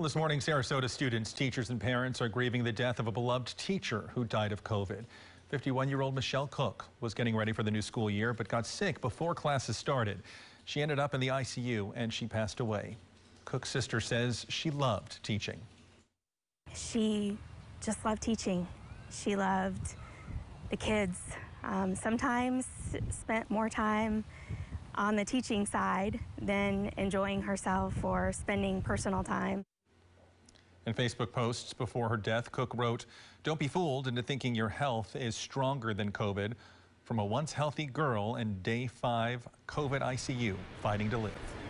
This morning, Sarasota students, teachers, and parents are grieving the death of a beloved teacher who died of COVID. 51-year-old Michelle Cook was getting ready for the new school year, but got sick before classes started. She ended up in the ICU and she passed away. Cook's sister says she loved teaching. She just loved teaching. She loved the kids. Um, sometimes spent more time on the teaching side than enjoying herself or spending personal time. In Facebook posts before her death, Cook wrote, Don't be fooled into thinking your health is stronger than COVID. From a once healthy girl in day five COVID ICU, fighting to live.